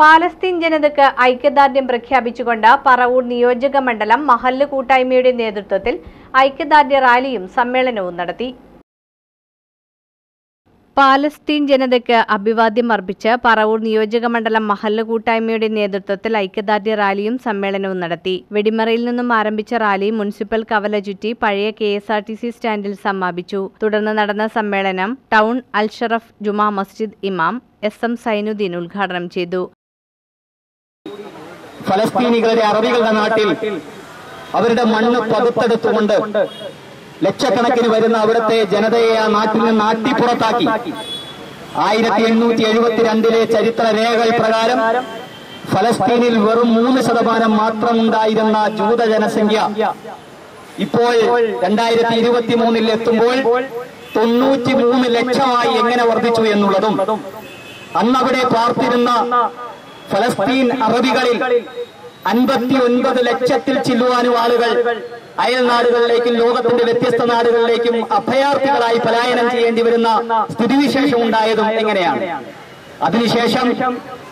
Palestine ജനതയ്ക്ക് ഐക്യദാർഢ്യം പ്രഖ്യാപിച്ചുകൊണ്ട് പറവൂർ നിയോജക മണ്ഡലം മഹല്ല് കൂട്ടായ്മയുടെ നേതൃത്വത്തിൽ ഐക്യദാർഢ്യ റാലിയും സമ്മേളനവും നടത്തി. പാലസ്തീൻ ജനതയ്ക്ക് അഭിവാദ്യം അർപ്പിച്ച് പറവൂർ നിയോജക മണ്ഡലം മഹല്ല് കൂട്ടായ്മയുടെ നേതൃത്വത്തിൽ ഐക്യദാർഢ്യ റാലിയും സമ്മേളനവും നടത്തി. വെടിമറയിൽ നിന്നും ആരംഭിച്ച റാലി മുനിസിപ്പൽ കവല ചുറ്റി പഴയ K S R T C സ്റ്റാൻഡിൽ സമാപിച്ചു. തുടർന്ന് നടന്ന സമ്മേളനം ടൗൺ അൽഷറഫ് ജുമാ മസ്ജിദ് ഇമാം എസ് എം സൈനുദ്ദീൻ ഉദ്ഘാടനം ചെയ്തു. ഫലസ്തീനികളുടെ അറബികളുടെ നാട്ടിൽ അവരുടെ മണ്ണ് പകുത്തെടുത്തുകൊണ്ട് ലക്ഷക്കണക്കിന് വരുന്ന അവിടുത്തെ ജനതയെ ആ നാട്ടിൽ നിന്ന് നാട്ടിപ്പുറത്താക്കി ആയിരത്തി എണ്ണൂറ്റി എഴുപത്തിരണ്ടിലെ ചരിത്ര രേഖകൾ പ്രകാരം ഫലസ്തീനിൽ വെറും മൂന്ന് ശതമാനം മാത്രം ഉണ്ടായിരുന്ന ജൂത ജനസംഖ്യ ഇപ്പോൾ രണ്ടായിരത്തി ഇരുപത്തി മൂന്നിൽ എത്തുമ്പോൾ തൊണ്ണൂറ്റി മൂന്ന് ലക്ഷമായി എങ്ങനെ വർദ്ധിച്ചു എന്നുള്ളതും അന്നവിടെ പാർത്തിരുന്ന ഫലസ്തീൻ അറബികളിൽ അൻപത്തി ഒൻപത് ലക്ഷത്തിൽ ചില്ലുവാനും ആളുകൾ അയൽ നാടുകളിലേക്കും ലോകത്തിന്റെ വ്യത്യസ്ത നാടുകളിലേക്കും അഭയാർത്ഥികളായി പലായനം ചെയ്യേണ്ടി വരുന്ന സ്ഥിതിവിശേഷം ഉണ്ടായതും എങ്ങനെയാണ്? അതിനുശേഷം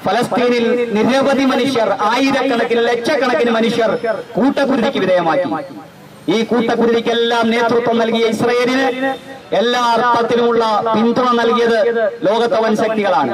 ഫലസ്തീനിൽ നിരവധി മനുഷ്യർ ആയിരക്കണക്കിന് ലക്ഷക്കണക്കിന് മനുഷ്യർ കൂട്ടക്കുരുതിക്ക് വിധേയമാക്കി. ഈ കൂട്ടക്കുരുതിക്കെല്ലാം നേതൃത്വം നൽകിയ ഇസ്രയേലിന് എല്ലാ അർത്ഥത്തിലുമുള്ള പിന്തുണ നൽകിയത് ലോകത്തവൻ ശക്തികളാണ്.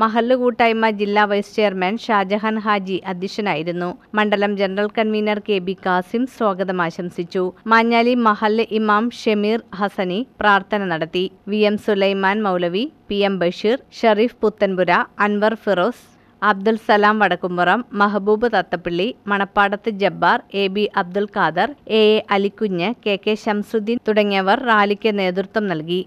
മഹല്ല് കൂട്ടായ്മ ജില്ലാ വൈസ് ചെയർമാൻ ഷാജഹാൻ ഹാജി അധ്യക്ഷനായിരുന്നു. മണ്ഡലം general convener K B Kasim സ്വാഗതം ആശംസിച്ചു. മാഞ്ഞാലി മഹല്ല് ഇമാം ഷമീർ ഹസനി പ്രാർത്ഥന നടത്തി. V M Sulaiman Maulavi P M Basheer Shareef Puthanpura Anwar Firoz Abdul Salam Vadakkumpuram Mahboob Thathappally Manappadath Jabbar A B Abdul Khader A A Alikunju K K Shamsudheen തുടങ്ങിയവർ റാലിക്ക് നേതൃത്വം നൽകി.